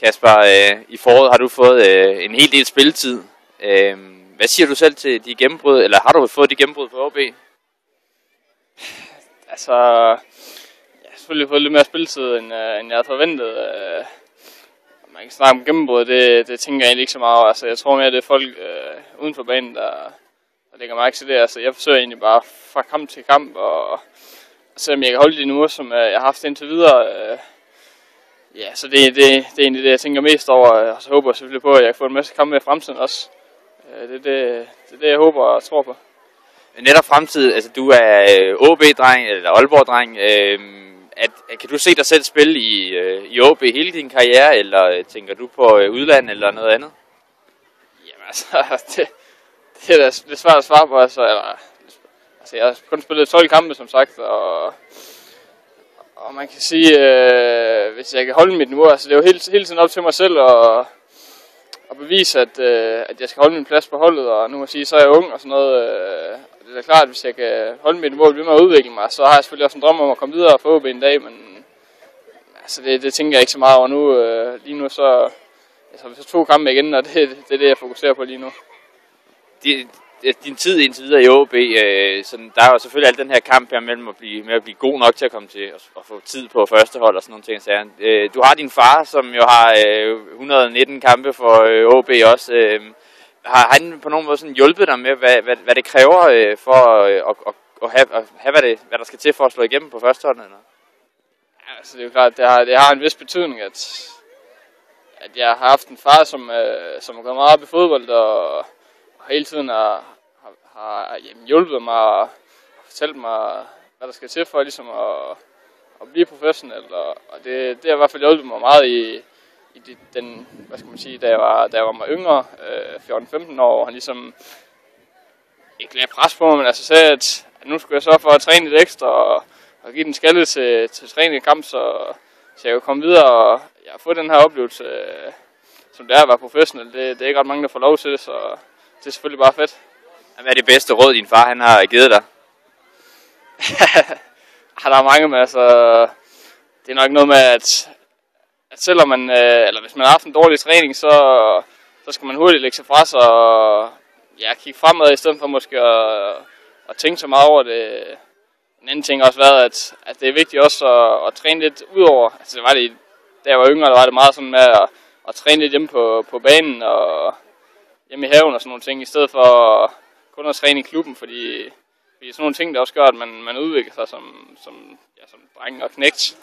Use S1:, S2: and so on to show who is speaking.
S1: Kasper, øh, i foråret har du fået øh, en hel del spilletid. Øh, hvad siger du selv til de gennembrud, eller har du fået de gennembrud på OB?
S2: Altså, jeg har selvfølgelig fået lidt mere spilletid, end, øh, end jeg havde forventet. Øh, man kan snakke om gennembrud, det, det tænker jeg egentlig ikke så meget over. Altså, jeg tror mere, det er folk øh, uden for banen, der, der lægger mærke til det. Altså, jeg forsøger egentlig bare fra kamp til kamp, og, og selvom jeg kan holde de niveauer, som øh, jeg har haft indtil videre. øh, ja, så det, det, det er egentlig det, jeg tænker mest over, og så håber jeg selvfølgelig på, at jeg kan få en masse kampe med i fremtiden også. Uh, det, det, det er det, jeg håber og tror på.
S1: Netop fremtid, altså du er øh, OB-dreng, eller Aalborg-dreng. Øh, at, kan du se dig selv spille i, øh, i OB hele din karriere, eller øh, tænker du på øh, udlandet eller noget andet?
S2: Jamen altså, det, det er da det er svært at svare på. Altså, eller, altså, jeg har kun spillet 12 kampe, som sagt, og, og man kan sige, øh, hvis jeg kan holde mit niveau, altså det er jo hele, hele tiden op til mig selv at, at bevise, at, øh, at jeg skal holde min plads på holdet, og nu må jeg sige, så er jeg ung og sådan noget, øh, det er da klart, at hvis jeg kan holde mit mål ved med at udvikle mig, så har jeg selvfølgelig også en drøm om at komme videre og få en dag, men altså det, det tænker jeg ikke så meget over nu. Øh, lige nu så, altså, vi så to kampe igen, og det, det er det, jeg fokuserer på lige nu.
S1: Altså, din tid indtil videre i OB, øh, sådan, der er jo selvfølgelig alt den her kamp her mellem at blive, med at blive god nok til at komme til at, få tid på første hold og sådan nogle ting. Så, øh, du har din far, som jo har øh, 119 kampe for øh, OB også. Øh, har han på nogen måde sådan hjulpet dig med, hvad, hvad, hvad det kræver øh, for øh, at, at, at, have, at have hvad, det, hvad der skal til for at slå igennem på første hold? Eller?
S2: Ja, altså det er jo klart, det har, det har en vis betydning, at, at jeg har haft en far, som, øh, som har gået meget op i fodbold, og, og hele tiden har, har, jamen, hjulpet mig og fortalt mig, hvad der skal til for ligesom at, at blive professionel. Og, og det, det har i hvert fald hjulpet mig meget i, i de, den, hvad skal man sige, da jeg var, da jeg var yngre, øh, 14-15 år, og han ligesom ikke lagde pres på mig, men altså sagde, at, at nu skulle jeg så for at træne lidt ekstra, og, og give den skalle til, til træning i kamp, så, så jeg kunne komme videre, og jeg har fået den her oplevelse, øh, som det er at være professionel. Det, det er ikke ret mange, der får lov til det, så det er selvfølgelig bare fedt.
S1: Hvad er det bedste råd, din far han har givet dig?
S2: der er mange, men altså, det er nok noget med, at, at selvom man, øh, eller hvis man har haft en dårlig træning, så, så skal man hurtigt lægge sig fra sig og ja, kigge fremad, i stedet for måske at, at tænke så meget over det. En anden ting har også været, at, at det er vigtigt også at, at træne lidt udover. Altså det var det, da jeg var yngre, der var det meget sådan med at, at træne lidt hjemme på, på banen og hjemme i haven og sådan nogle ting, i stedet for kun at træne i klubben, fordi, fordi sådan nogle ting, der også gør, at man, man udvikler sig som, som, ja, som dreng og knægt.